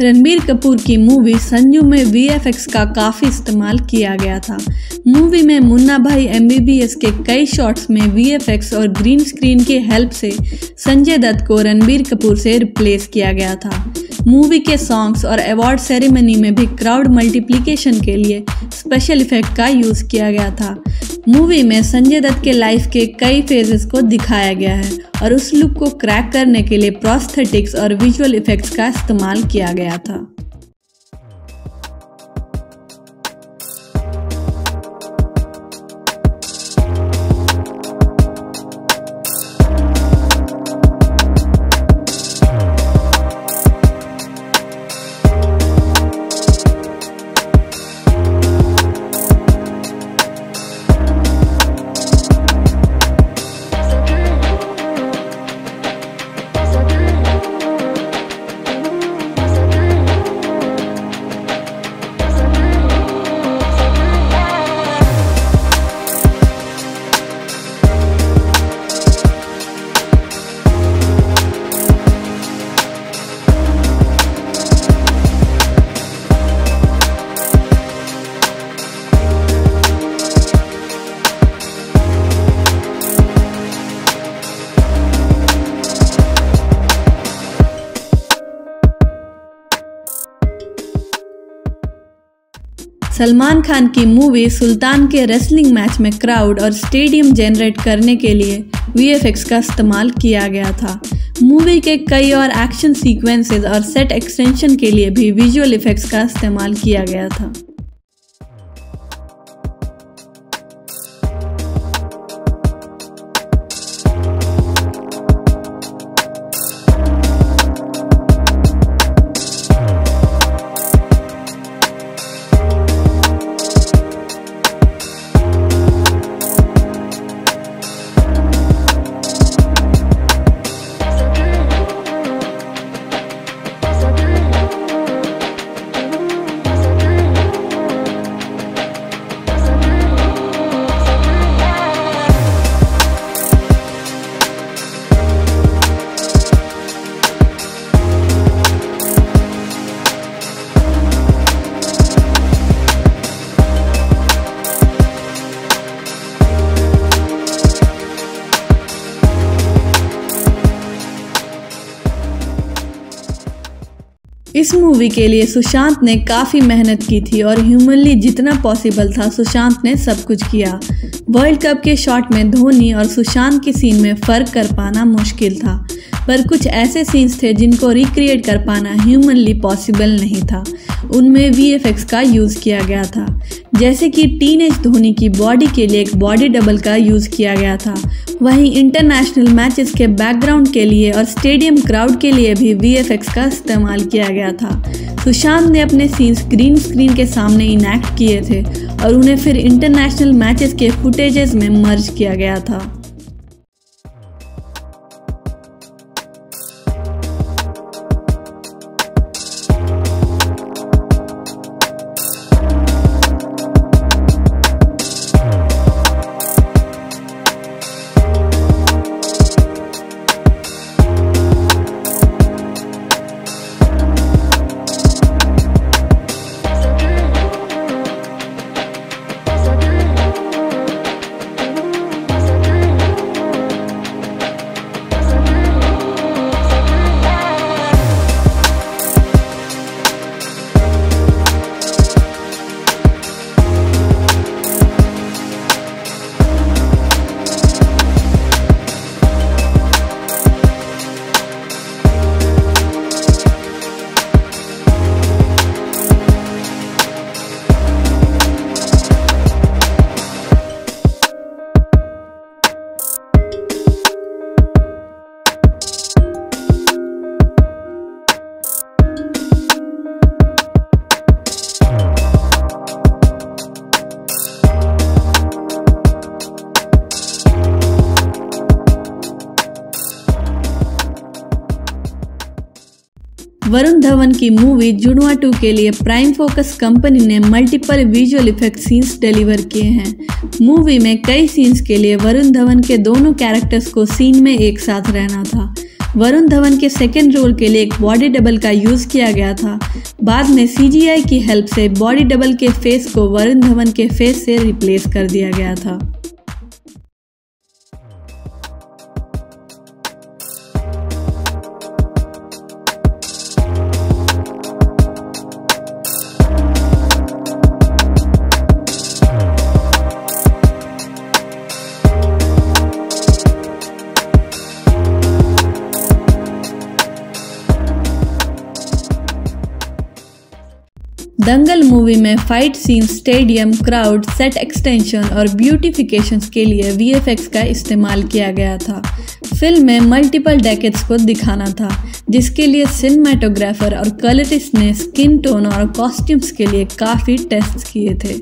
रणबीर कपूर की मूवी संजू में वीएफएक्स का काफ़ी इस्तेमाल किया गया था। मूवी में मुन्ना भाई एमबीबीएस के कई शॉट्स में वीएफएक्स और ग्रीन स्क्रीन की हेल्प से संजय दत्त को रणबीर कपूर से रिप्लेस किया गया था। मूवी के सॉन्ग्स और अवार्ड सेरेमनी में भी क्राउड मल्टीप्लिकेशन के लिए स्पेशल इफ़ेक्ट का यूज़ किया गया था। मूवी में संजय दत्त के लाइफ के कई फेजेस को दिखाया गया है और उस लुक को क्रैक करने के लिए प्रोस्थेटिक्स और विजुअल इफेक्ट्स का इस्तेमाल किया गया था। सलमान खान की मूवी सुल्तान के रेसलिंग मैच में क्राउड और स्टेडियम जनरेट करने के लिए वीएफएक्स का इस्तेमाल किया गया था। मूवी के कई और एक्शन सीक्वेंसेस और सेट एक्सटेंशन के लिए भी विजुअल इफेक्ट्स का इस्तेमाल किया गया था। इस मूवी के लिए सुशांत ने काफ़ी मेहनत की थी और ह्यूमनली जितना पॉसिबल था, सुशांत ने सब कुछ किया। वर्ल्ड कप के शॉट में धोनी और सुशांत के सीन में फ़र्क कर पाना मुश्किल था। पर कुछ ऐसे सीन्स थे जिनको रिक्रिएट कर पाना ह्यूमनली पॉसिबल नहीं था। उनमें वीएफएक्स का यूज़ किया गया था। जैसे कि टीन एज धोनी की बॉडी के लिए एक बॉडी डबल का यूज़ किया गया था। वहीं इंटरनेशनल मैचेस के बैकग्राउंड के लिए और स्टेडियम क्राउड के लिए भी वीएफएक्स का इस्तेमाल किया गया था। सुशांत ने अपने सीन्स ग्रीन स्क्रीन के सामने इनैक्ट किए थे और उन्हें फिर इंटरनेशनल मैचेस के फुटेजेस में मर्ज किया गया था। वरुण धवन की मूवी जुड़वा टू के लिए प्राइम फोकस कंपनी ने multiple visual effect scenes deliver किए हैं। मूवी में कई सीन्स के लिए वरुण धवन के दोनों कैरेक्टर्स को सीन में एक साथ रहना था। वरुण धवन के सेकेंड रोल के लिए एक बॉडी डबल का यूज़ किया गया था। बाद में सीजीआई की हेल्प से बॉडी डबल के फेस को वरुण धवन के फेस से रिप्लेस कर दिया गया था। दंगल मूवी में fight scene stadium crowd set extension और ब्यूटिफिकेशन के लिए वीएफएक्स का इस्तेमाल किया गया था। फ़िल्म में मल्टीपल डेकेट्स को दिखाना था, जिसके लिए सिनेमाटोग्राफर और कलरिस्ट ने स्किन टोन और कॉस्ट्यूम्स के लिए काफ़ी टेस्ट किए थे।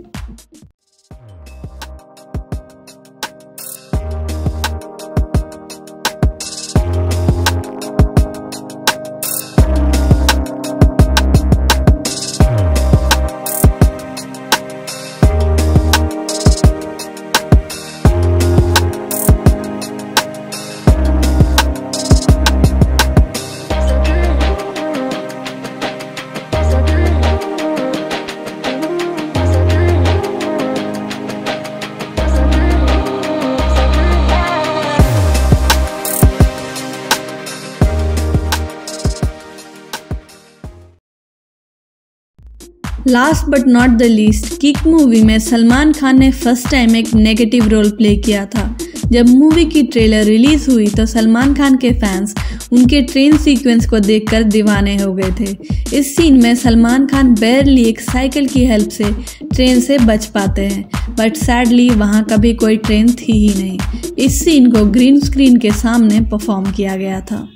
Last but not the least Kick movie में सलमान खान ने फ़र्स्ट टाइम एक नेगेटिव रोल प्ले किया था। जब मूवी की ट्रेलर रिलीज़ हुई तो सलमान खान के फैंस उनके ट्रेन सीक्वेंस को देखकर दीवाने हो गए थे। इस सीन में सलमान खान बैरली एक साइकिल की हेल्प से ट्रेन से बच पाते हैं बट सैडली वहाँ कभी कोई ट्रेन थी ही नहीं। इस सीन को ग्रीन स्क्रीन के सामने परफॉर्म किया गया था।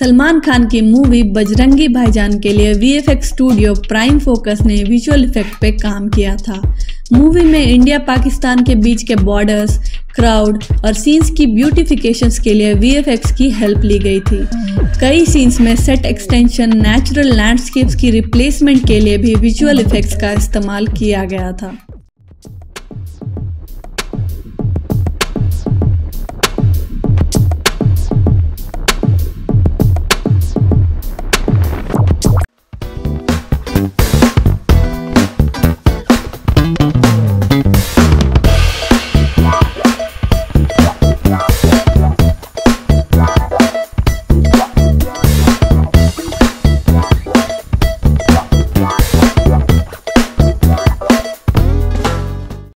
सलमान खान की मूवी बजरंगी भाईजान के लिए वीएफएक्स स्टूडियो प्राइम फोकस ने विजुअल इफ़ेक्ट पे काम किया था। मूवी में इंडिया पाकिस्तान के बीच के बॉर्डर्स क्राउड और सीन्स की ब्यूटिफिकेशंस के लिए वीएफएक्स की हेल्प ली गई थी। कई सीन्स में सेट एक्सटेंशन नेचुरल लैंडस्केप्स की रिप्लेसमेंट के लिए भी विजुअल इफेक्ट्स का इस्तेमाल किया गया था।